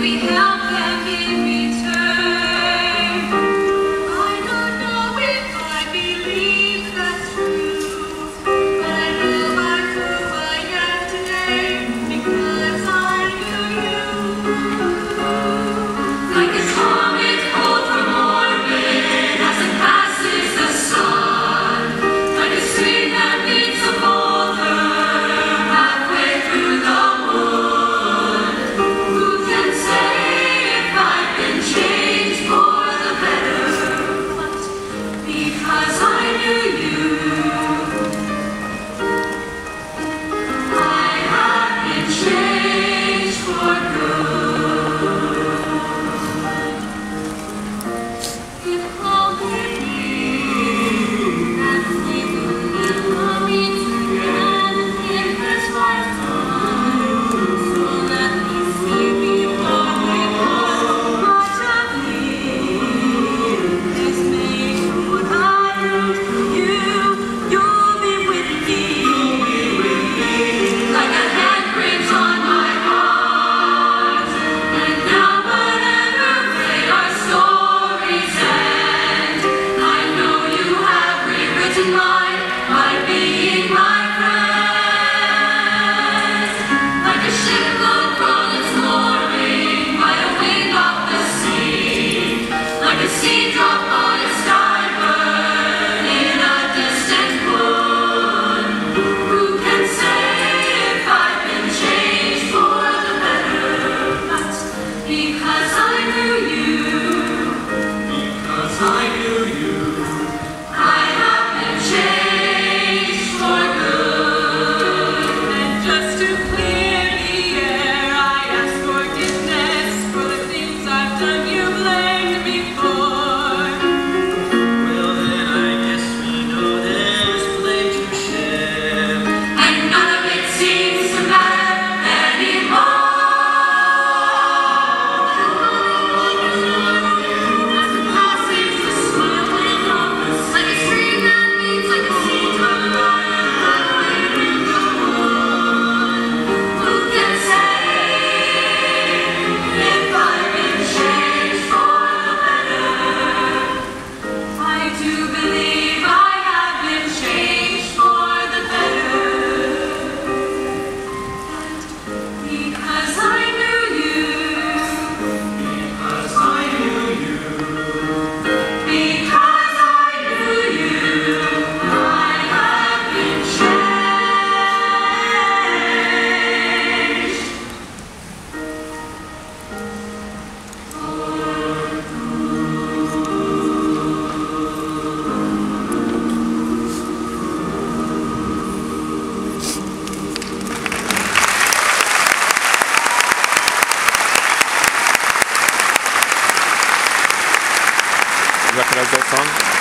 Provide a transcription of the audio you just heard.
we help them in return. Recognize that song?